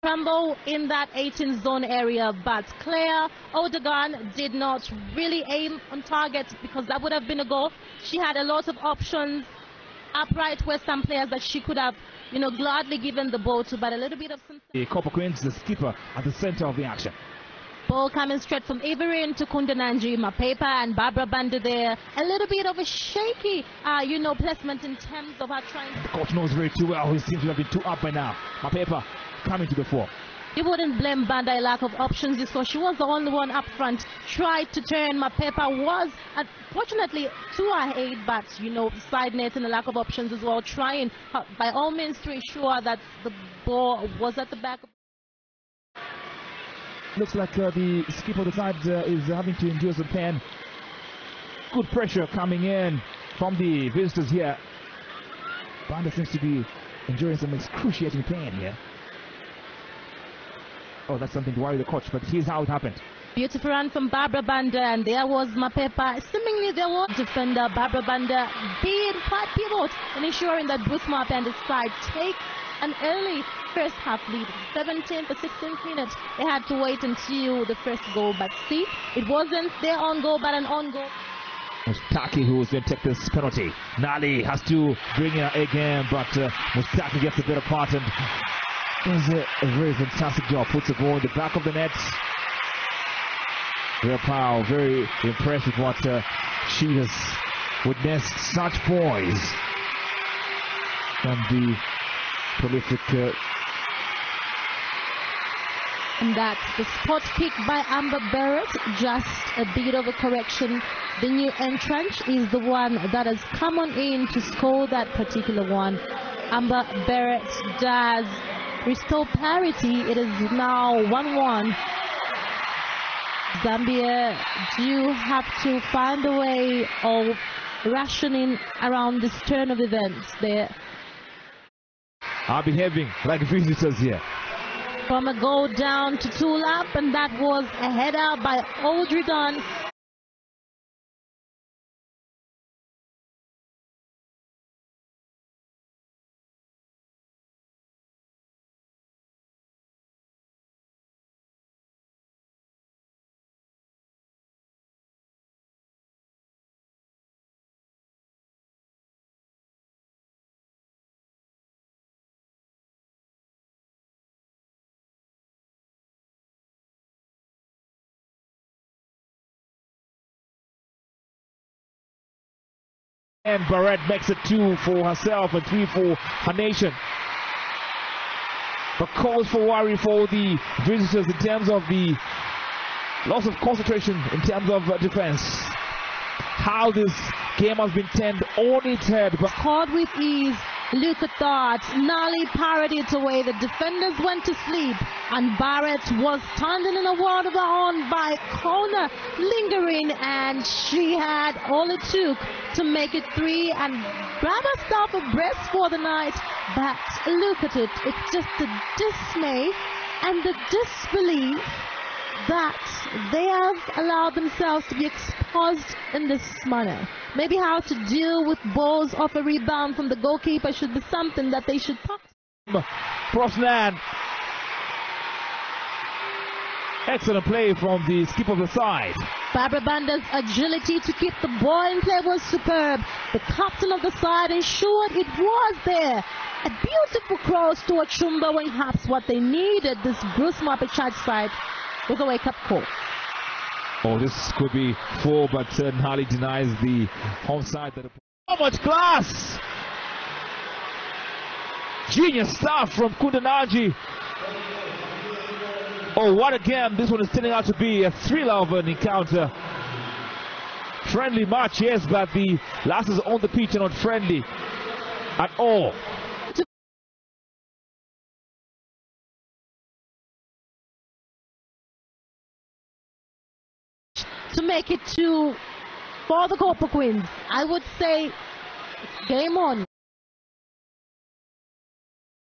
Crumble in that 18 zone area, but Claire Odegan did not really aim on target because that would have been a goal. She had a lot of options, upright Western players that she could have, you know, gladly given the ball to, but a little bit of... The Copper Queens, the skipper, at the center of the action. Ball coming straight from Avery into Kundananji, Mapepa and Barbara Banda there. A little bit of a shaky, uh, you know, placement in terms of her trying... The coach knows very too well. He seems to have been too up by now. Mapepa coming to the fore. You wouldn't blame Bandai lack of options. You saw she was the only one up front. Tried to turn. Mapepa was, unfortunately, too ahead, but, you know, side net and a lack of options as well. Trying, uh, by all means, to ensure that the ball was at the back. Looks like uh, the skip of the side uh, is having to endure some pain. Good pressure coming in from the visitors here. Banda seems to be enduring some excruciating pain here. Oh, that's something to worry the coach, but here's how it happened. Beautiful run from Barbara Banda, and there was Mapepa. Seemingly there was defender Barbara Banda being quite pivot in ensuring that Bruce Mwape and his side take an early first half lead. 17th or 16th minute, they had to wait until the first goal, but see, it wasn't their own goal, but an own goal. Mustaki who's going to take this penalty. Nali has to bring it again, but uh, Mustaki gets a better part and does a, a very fantastic job. Puts the ball in the back of the net. Vera Pauw, very impressed with what uh, she has witnessed. Such poise from the prolific. Uh, and that's the spot kick by Amber Barrett. Just a bit of a correction. The new entrant is the one that has come on in to score that particular one. Amber Barrett does restore parity. It is now 1-1. Zambia do have to find a way of rationing around this turn of events there. Are behaving like visitors here. From a goal down to two up, and that was a header by Audrey Dunn. And Barrett makes it two for herself and three for her nation. But cause for worry for the visitors in terms of the loss of concentration in terms of uh, defense. How this game has been turned on its head. But caught with ease. That. Nali parried it away. The defenders went to sleep. And Barrett was standing in a world of her own by corner, lingering. And she had all it took to make it three and grab herself a breast for the night. But look at it. It's just the dismay and the disbelief that they have allowed themselves to be exposed in this manner. Maybe how to deal with balls off a rebound from the goalkeeper should be something that they should talk. Brosnan. Excellent play from the skip of the side. Barbara Banda's agility to keep the ball in play was superb. The captain of the side ensured it was there. A beautiful cross to Ochumba when perhaps what they needed, this Bruce Mwape charge side, was a wake-up call. Oh, this could be four, but uh, Nali denies the home side. That so much class! Genius stuff from Kundananji. Oh, what a game this one is turning out to be. A thriller of an encounter. Friendly match, yes, but the lasses on the pitch are not friendly at all. To make it to for the Copper Queens. I would say game on.